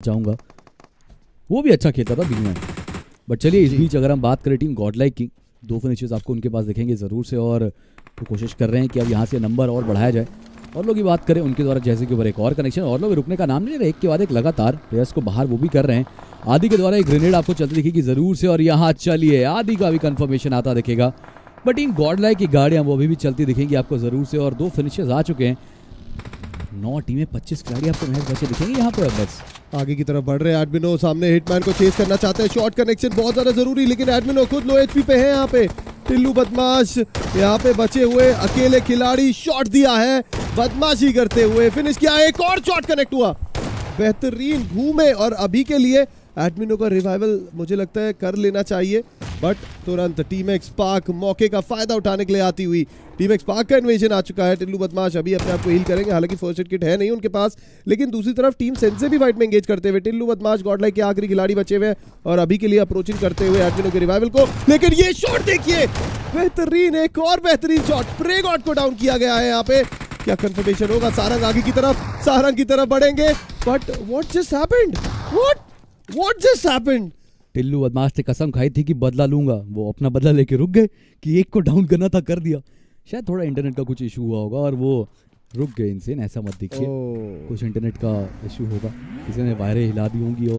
चाहूँगा वो भी अच्छा खेलता था बीच में। बट चलिए इस बीच अगर हम बात करें टीम गॉडलाइक की दो फिनिशेस आपको उनके पास दिखेंगे ज़रूर से और वो कोशिश कर रहे हैं कि अब यहाँ से नंबर और बढ़ाया जाए। और लोग की बात करें उनके द्वारा जैसे कि ऊपर एक और कनेक्शन और लोग रुकने का नाम नहीं ले रहे एक के बाद एक लगातार प्लेयर्स को बाहर वो भी कर रहे हैं। आदि के द्वारा एक ग्रेनेड आपको चलती दिखेगी ज़रूर से और यहाँ चलिए आदि का भी कंफर्मेशन आता दिखेगा। बट इन गॉड लाइक की गाड़ियाँ वो अभी भी चलती दिखेंगी आपको ज़रूर से और दो फिनिशेज आ चुके हैं। नौ टीमें पच्चीस खिलाड़ी आपको महज बचे दिखेंगे यहाँ पर बस। आगे की तरफ़ बढ़ रहे हैं। एडमिनो सामने हिटमैन को चेस करना चाहते हैं। शॉर्ट कनेक्शन बहुत ज़्यादा ज़रूरी, लेकिन एडमिनो खुद लो एचपी पे है यहाँ पे। टिल्लू बदमाश यहाँ पे बचे हुए। अकेले खिलाड़ी शॉट दिया है। बदमाशी करते हुए फिनिश किया। एक और शॉट कनेक्ट हुआ। बेहतरीन घूमे और अभी के लिए एडमिनो का रिवाइवल मुझे लगता है कर लेना चाहिए। बट तुरंत टीम एक्स पार्क मौके का फ़ायदा उठाने के लिए आती हुई टीम एक्स पार्क का इन्वेजन आ चुका है। टिल्लू बदमाश अभी अपने आप को हील करेंगे। हालाँकि फ़र्स्ट एड किट है नहीं उनके पास, लेकिन दूसरी तरफ़ टीम सेंसे भी फाइट में एंगेज करते हुए, टिल्लू बदमाश गॉडलाइक के आखिरी खिलाड़ी बचे हुए और अभी के लिए अप्रोचिंग करते हुए एडमिनो के रिवाइवल को। लेकिन ये शॉट देखिए, बेहतरीन, एक और बेहतरीन शॉट प्रे गॉड को डाउन किया गया है यहाँ पे। क्या कंफर्मेशन होगा? सारंग आगे की तरफ़ सारंग की तरफ़ बढ़ेंगे। But what just happened what what just happened Tillu बदमाश ने कसम खाई थी कि बदला लूँगा। वो अपना बदला लेके रुक गए कि एक को डाउन करना था कर दिया। शायद थोड़ा इंटरनेट का कुछ इशू हुआ होगा और वो रुक गए इनसे ऐसा मत दिखिए। कुछ इंटरनेट का इशू होगा। किसी ने वायरें हिला दी होंगी और